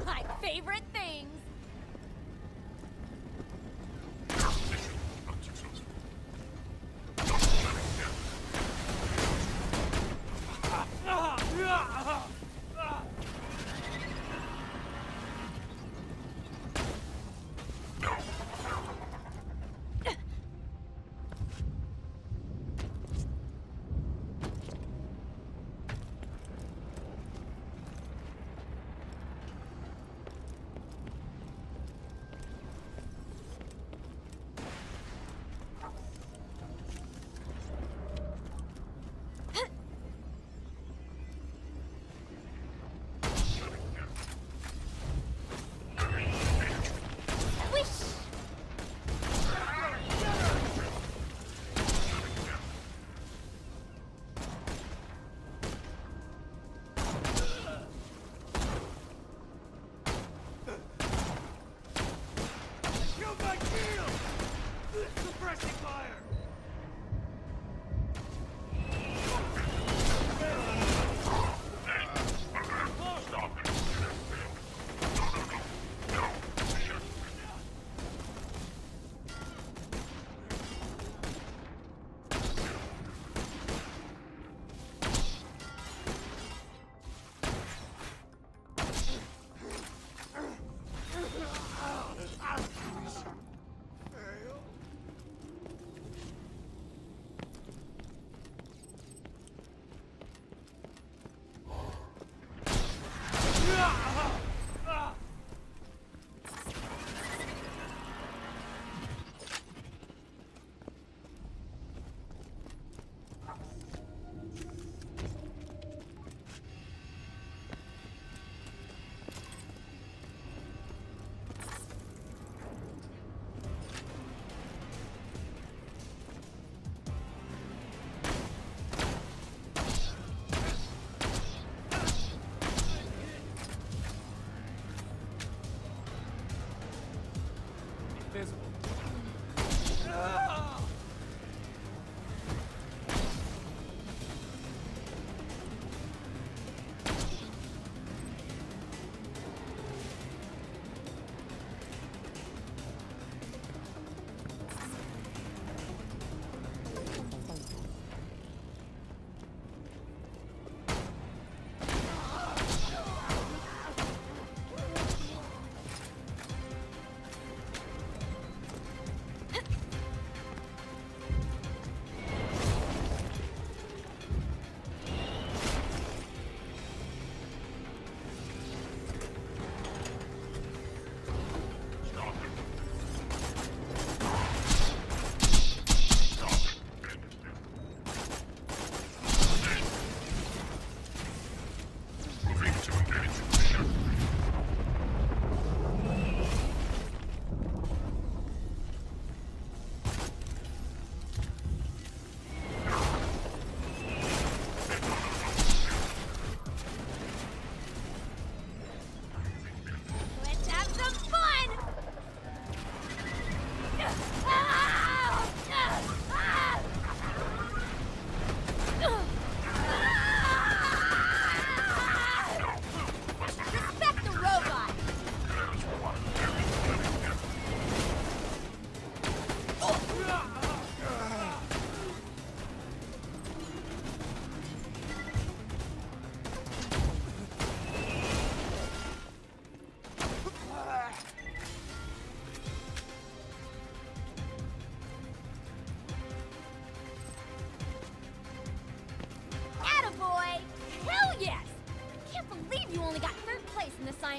My favorite things.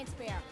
Science fair.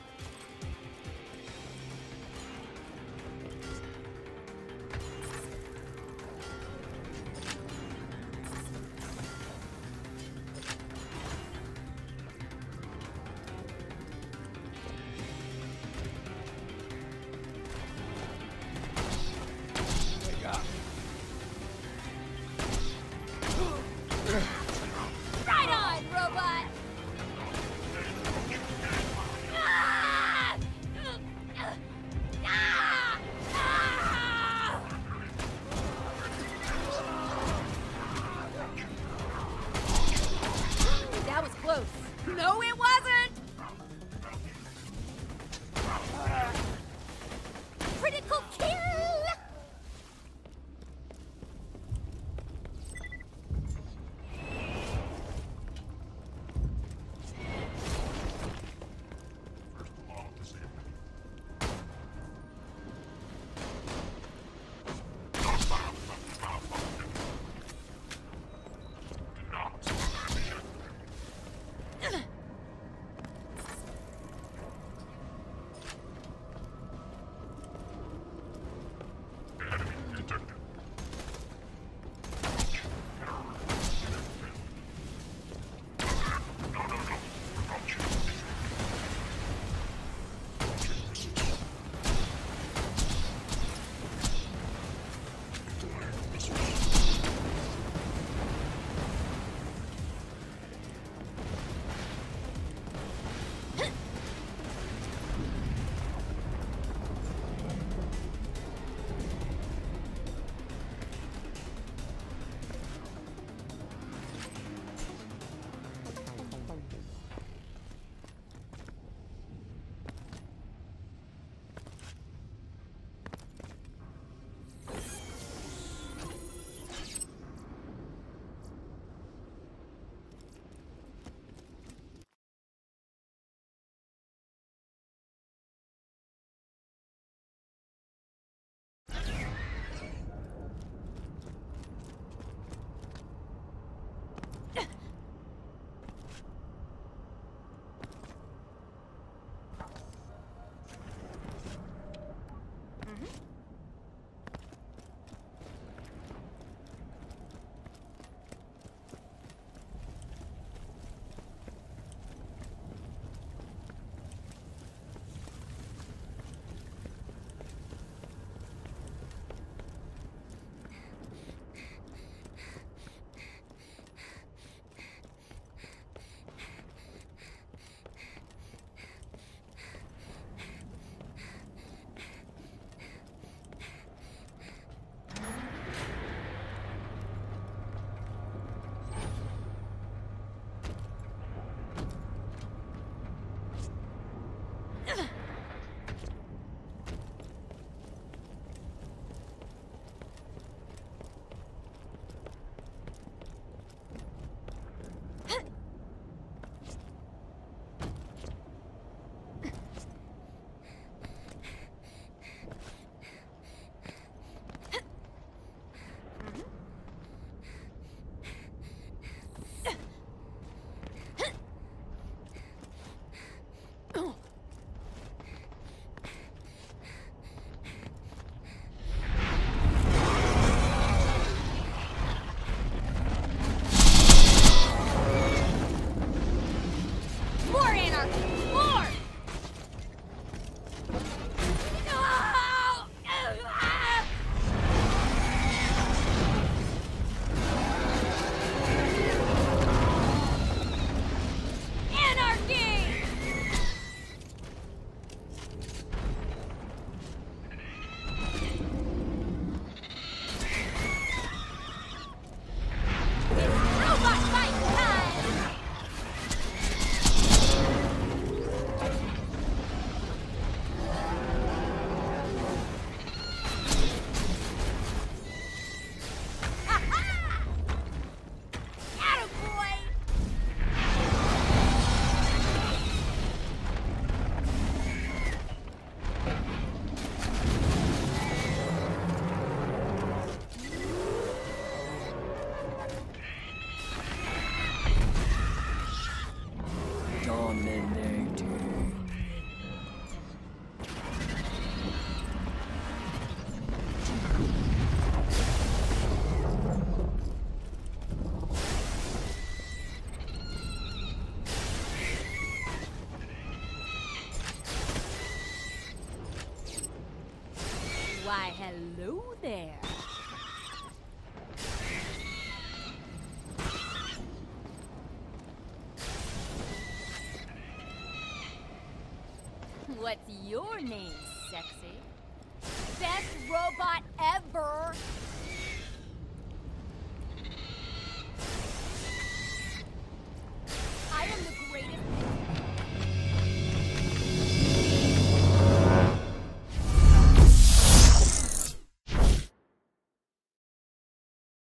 Why, hello there. What's your name, sexy? Best robot ever!